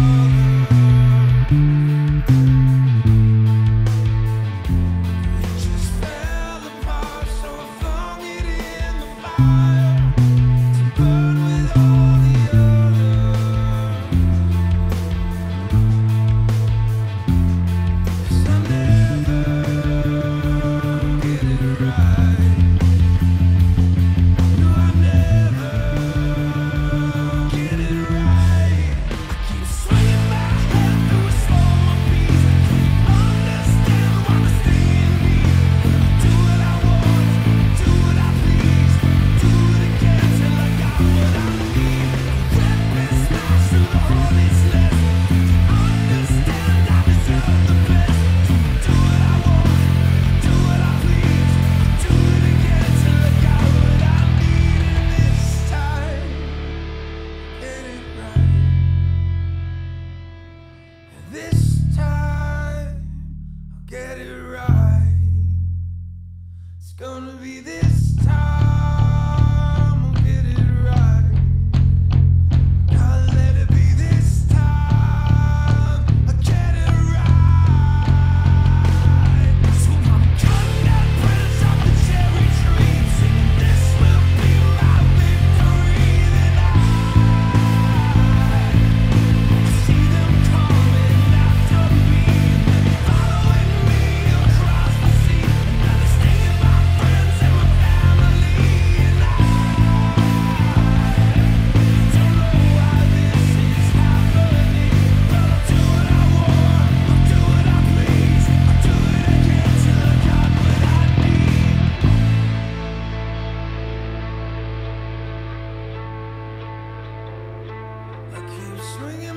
Thank you. it right. It's gonna be this. swinging.